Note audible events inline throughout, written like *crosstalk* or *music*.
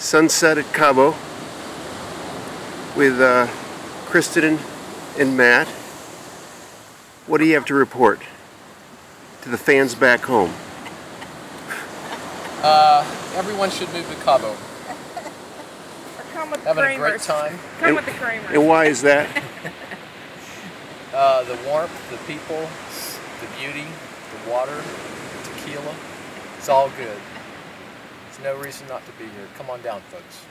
sunset at Cabo with uh, Kristen and Matt. What do you have to report to the fans back home? Uh, everyone should move to Cabo. Or come with Having the a great time. Come And- with the Kramers. And why is that? *laughs* Uh, the warmth, the people, the beauty, the water, the tequila. It's all good. There's no reason not to be here. Come on down, folks.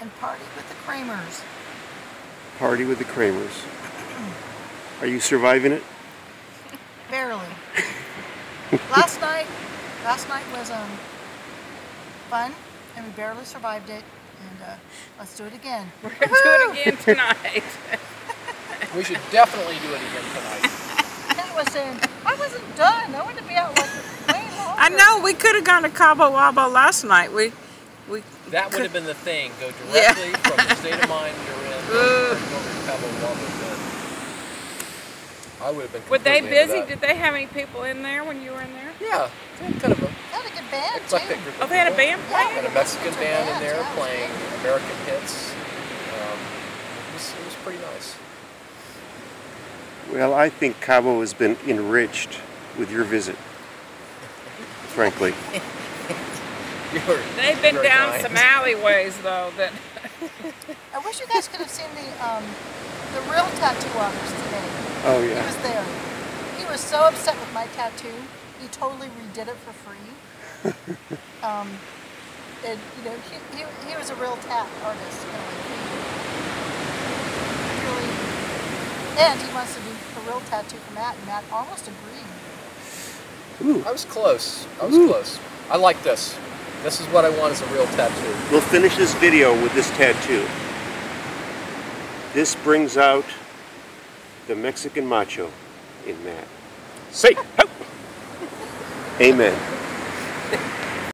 and party with the Kramers. Party with the Kramers. *clears throat* Are you surviving it? *laughs* Barely. last night, last night was um fun, and we barely survived it. And uh, let's do it again. *laughs* We're going to do it again tonight. We should definitely do it again tonight. *laughs* Ken was saying, I wasn't done. I wanted to be out like way longer. I know, we could have gone to Cabo Wabo last night. We, we That would have been the thing. Go directly from the state of mind you're in. *laughs* Ugh. go to Cabo Wabo. I would have been Were they busy? Did they have any people in there when you were in there? Yeah, they had kind of a Had a good band eclectic too. group Oh, they had a people. band Yeah. playing? And a Mexican It's band in there yeah, playing good. American hits. Um, it, was, it was pretty nice. Well, I think Cabo has been enriched with your visit. Frankly. *laughs* You were They've been down kind. some alleyways, though, that I wish you guys could have seen the um, the real tattoo artist today. Oh yeah. He was there. He was so upset with my tattoo. He totally redid it for free. *laughs* um, and you know, he, he, he was a real tat artist. You know, like really, and he wants to do a real tattoo for Matt, and Matt almost agreed. Ooh. I was close. I was Ooh. close. I like this. This is what I want as a real tattoo. We'll finish this video with this tattoo. This brings out the Mexican macho in Matt. Say ho! Amen.